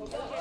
오케이.